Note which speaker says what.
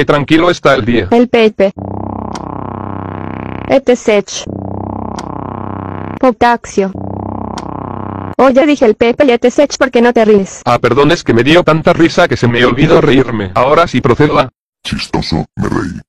Speaker 1: qué tranquilo está el día.
Speaker 2: El Pepe. Este sech. Potaxio. Oye, oh, dije el Pepe y este sech porque no te ríes.
Speaker 1: Ah, perdón, es que me dio tanta risa que se me olvidó reírme. Ahora sí proceda.
Speaker 3: Chistoso, me reí.